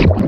you